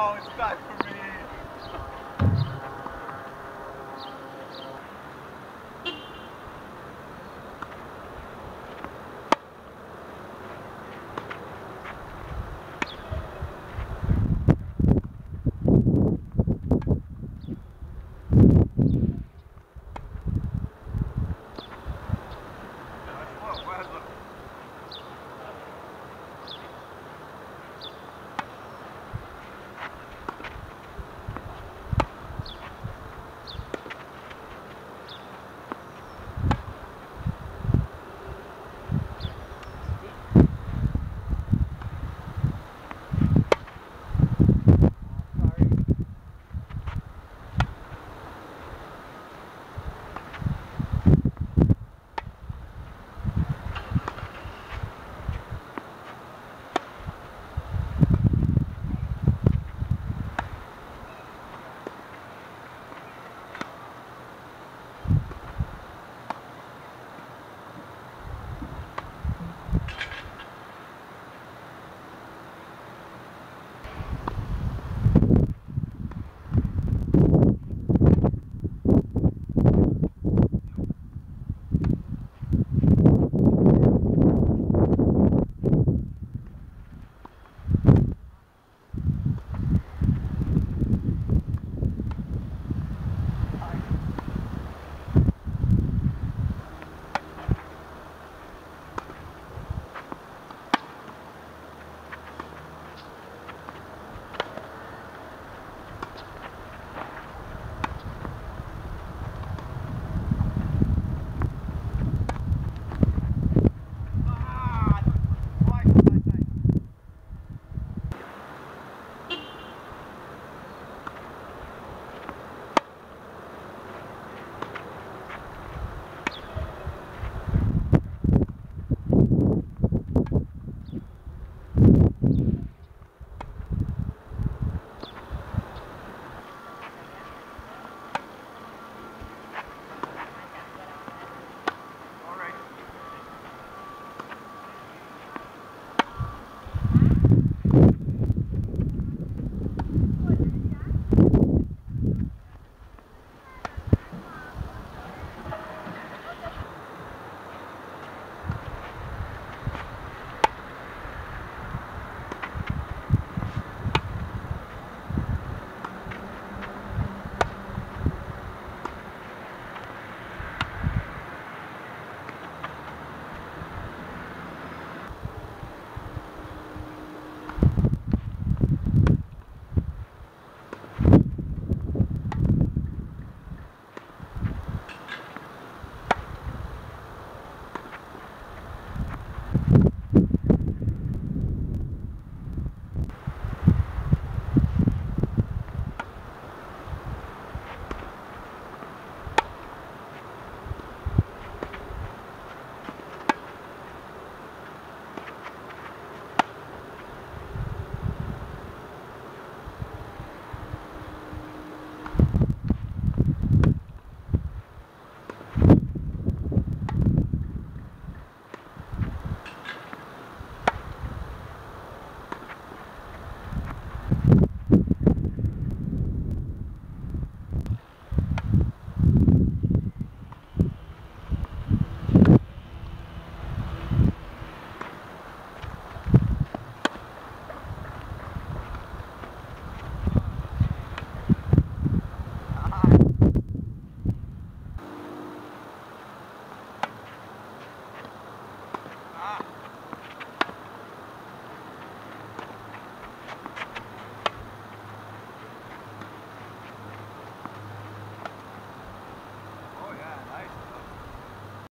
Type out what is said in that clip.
Oh, it's bad for